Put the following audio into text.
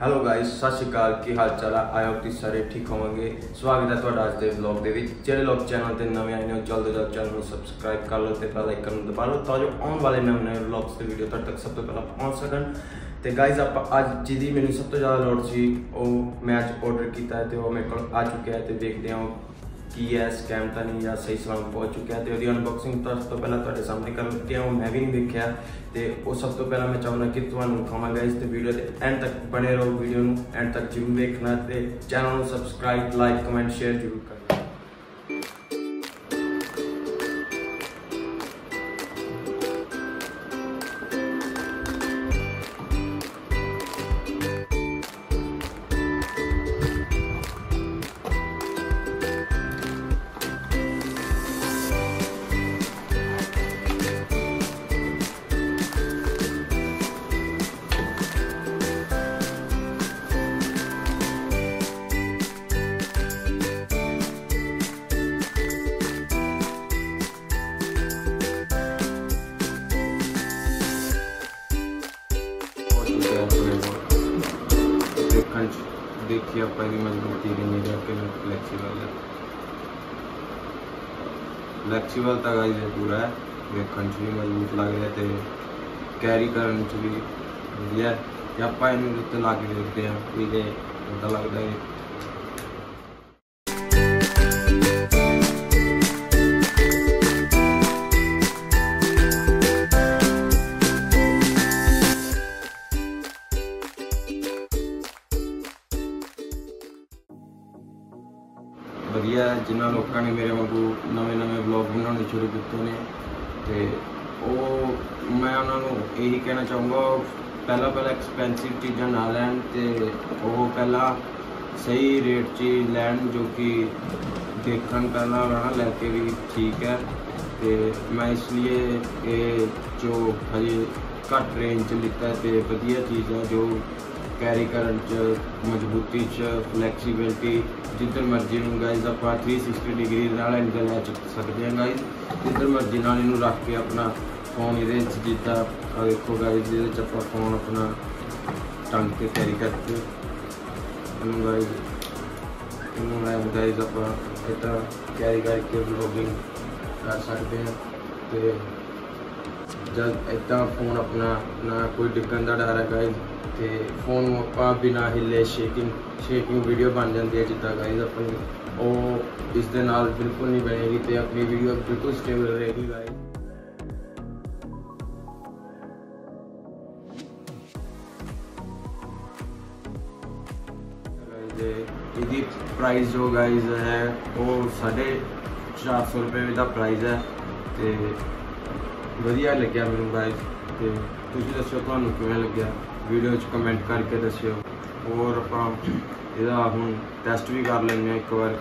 Hello guys ਸਤਿ ਸ਼੍ਰੀ ਅਕਾਲ, ਕੀ ਹਾਲ ਚਾਲ ਹੈ ਆਇਓ ਤੁਸੀਂ ਸਾਰੇ ਠੀਕ ਹੋਵੋਗੇ। ਸਵਾਗਤ ਹੈ ਤੁਹਾਡਾ ਅੱਜ ਦੇ ਵਲੌਗ ਦੇ ਵਿੱਚ। ਜਿਹੜੇ ਲੋਕ ਚੈਨਲ ਤੇ ਨਵੇਂ ਆਏ ਨੇ, ਉਹ ਜਲਦ ਤੋਂ ਜਲਦ ਚੈਨਲ ਨੂੰ ਸਬਸਕ੍ਰਾਈਬ ਕਰ ਲਓ ਤੇ ਬੈਲ ਆਈਕਨ ਨੂੰ ਦਬਾ ਲਓ, ਤਾਂ ਜੋ ਆਉਣ ਵਾਲੇ ਨਵੇਂ ਨਵੇਂ ਵਲੌਗਸ 'ਤੇ ਵੀਡੀਓ ਤੁਹਾਡੇ ਤੱਕ ਸਭ ਤੋਂ ਪਹਿਲਾਂ ਪਹੁੰਚ ਸਕਣ। ਤੇ ਗਾਇਸ ਆਪਾਂ ਅੱਜ ਜਿਹਦੀ ਮੈਨੂੰ ਸਭ ਤੋਂ ਜ਼ਿਆਦਾ ਲੋੜ ਸੀ, ਉਹ ਮੈਂ ਅੱਜ ਆਰਡਰ ਕੀਤਾ ਹੈ ਤੇ ਉਹ ਮੇਰੇ ਕੋਲ ਆ ਚੁੱਕਿਆ ਹੈ ਤੇ ਦੇਖਦੇ ਹਾਂ ਉਹ ਕੀ ਹੈ ਸਕੈਮ ਤਾਂ ਨਹੀਂ ਜਾਂ ਸਹੀ ਸਲਾਮ ਪਹੁੰਚ ਚੁੱਕਿਆ ਤੇ ਉਹਦੀ ਅਨਬਾਕਸਿੰਗ ਤਾਂ ਸਭ ਤੋਂ ਪਹਿਲਾਂ ਤੁਹਾਡੇ ਸਾਹਮਣੇ ਕਰ ਦਿੱਤੀ ਹੈ ਉਹ ਮੈਂ ਵੀ ਨਹੀਂ ਦੇਖਿਆ ਤੇ ਉਹ ਸਭ ਤੋਂ ਪਹਿਲਾਂ ਮੈਂ ਚਾਹੁੰਦਾ ਕਿ ਤੁਹਾਨੂੰ ਦਿਖਾਵਾਂਗਾ ਇਸ ਤੇ ਵੀਡੀਓ ਦੇ ਐਂਡ ਤੱਕ ਬਣੇ ਰਹੋ ਵੀਡੀਓ ਨੂੰ ਐਂਡ ਤੱਕ ਜ਼ਰੂਰ ਵੇਖਣਾ ਤੇ ਚੈਨਲ ਨੂੰ ਸਬਸਕ੍ਰਾਈਬ ਲਾਈਕ ਕਮੈਂਟ ਸ਼ੇਅਰ ਜ਼ਰੂਰ ਕਰਨਾ। ਚ ਦੇਖੀ ਆਪਾਂ ਇਹਦੀ ਮਜ਼ਬੂਤੀ ਕਿੰਨੀ ਹੈ ਕਿ ਫਲੈਕਸੀਬਲ ਹੈ ਫਲੈਕਸੀਬਲ ਤਾਂ ਗਾਈਜ਼ ਇਹ ਪੂਰਾ ਹੈ, ਦੇਖਣ ਚ ਵੀ ਮਜ਼ਬੂਤ ਲੱਗ ਰਿਹਾ ਤੇ ਕੈਰੀ ਕਰਨ ਚ ਵੀ ਵਧੀਆ ਹੈ। ਆਪਾਂ ਇਹਨੂੰ ਉੱਤੇ ਲਾ ਕੇ ਦੇਖਦੇ ਹਾਂ, ਵੀ ਇਹ ਪਤਾ ਲੱਗਦਾ ਹੈ ਵਧੀਆ ਜਿਨ੍ਹਾਂ ਲੋਕਾਂ ਨੇ ਮੇਰੇ ਵਾਂਗੂ ਨਵੇਂ-ਨਵੇਂ ਵਲੌਗ ਬਣਾਉਣੇ ਸ਼ੁਰੂ ਕੀਤੇ ਨੇ ਤੇ ਉਹ ਮੈਂ ਉਹਨਾਂ ਨੂੰ ਇਹੀ ਕਹਿਣਾ ਚਾਹੂੰਗਾ, ਪਹਿਲਾਂ ਪਹਿਲਾਂ ਐਕਸਪੈਂਸਿਵ ਚੀਜ਼ਾਂ ਨਾ ਲੈਣ ਤੇ ਉਹ ਪਹਿਲਾਂ ਸਹੀ ਰੇਟ 'ਚ ਹੀ ਲੈਣ ਜੋ ਕਿ ਦੇਖਣ ਪਹਿਲਾਂ ਨਾ ਲੈ ਕੇ ਵੀ ਠੀਕ ਹੈ। ਤੇ ਮੈਂ ਇਸ ਲਈ ਇਹ ਜੋ ਹਜੇ ਘੱਟ ਰੇਂਜ 'ਚ ਲਿੱਤਾ ਹੈ ਤੇ ਵਧੀਆ ਚੀਜ਼ ਹੈ ਜੋ ਕੈਰੀ ਕਰਨ ਚ, ਮਜ਼ਬੂਤੀ ਚ ਫਲੈਕਸੀਬਿਲਟੀ ਜਿੱਧਰ ਮਰਜ਼ੀ ਨੂੰ ਗਾਇਜ਼ ਆਪਾਂ 360 ਡਿਗਰੀ ਨਾਲ ਐਂਗਲ ਲੈ ਚੁੱਕ ਸਕਦੇ ਹਾਂ ਗਾਇਜ਼ ਜਿੱਧਰ ਮਰਜ਼ੀ ਨਾਲ ਇਹਨੂੰ ਰੱਖ ਕੇ ਆਪਣਾ ਫੋਨ ਇਹਦੇ 'ਚ ਜਿੱਦਾਂ ਆ ਦੇਖੋ ਗਾਇਜ਼ ਇਹਦੇ ਚ ਆਪਾਂ ਫੋਨ ਆਪਣਾ ਟੰਗ ਤੇ ਕੈਰੀ ਕਰਕੇ ਇਹਨੂੰ ਗਾਇਜ਼ ਇਹਨੂੰ ਮੈਂ ਗਾਇਜ਼ ਆਪਾਂ ਇਦਾਂ ਕੈਰੀ ਕਰਕੇ ਵਲੋਗਿੰਗ ਕਰ ਸਕਦੇ ਹਾਂ। ਤੇ ਜਦ ਇਦਾਂ ਫੋਨ ਆਪਣਾ, ਨਾ ਕੋਈ ਡਿੱਗਣ ਦਾ ਡਰ ਹੈ ਗਾਇਜ਼ ਤੇ ਫੋਨ ਨੂੰ ਆਪਾਂ ਬਿਨਾ ਹਿੱਲੇ ਸ਼ੇਕਿੰਗ ਸ਼ੇਕਿੰਗ ਵੀਡੀਓ ਬਣ ਜਾਂਦੀ ਹੈ ਜਿੱਦਾਂ ਗਾਇਜ਼ ਆਪਣੀ ਉਹ ਇਸ ਦੇ ਨਾਲ ਬਿਲਕੁਲ ਨਹੀਂ ਬਣੇਗੀ ਤੇ ਆਪਣੀ ਵੀਡੀਓ ਬਿਲਕੁਲ ਸਟੇਬਲ ਰਹੇਗੀ ਗਾਇਜ਼ ਇਹਦੀ ਪ੍ਰਾਈਸ ਜੋ ਗਾਇਜ਼ ਹੈ, ਉਹ 450 ਰੁਪਏ ਦਾ ਪ੍ਰਾਈਸ ਹੈ, ਤੇ ਵਧੀਆ ਲੱਗਿਆ ਮੈਨੂੰ ਗਾਇਜ਼ ਤੇ ਤੁਸੀਂ ਦੱਸੋ ਤੁਹਾਨੂੰ ਕਿਵੇਂ ਲੱਗਿਆ? ਵੀਡੀਓ 'ਚ ਕਮੈਂਟ ਕਰਕੇ ਦੱਸਿਓ। ਹੋਰ ਆਪਾਂ ਇਹਦਾ ਹੁਣ ਟੈਸਟ ਵੀ ਕਰ ਲੈਂਦੇ ਹਾਂ ਇੱਕ ਵਾਰ।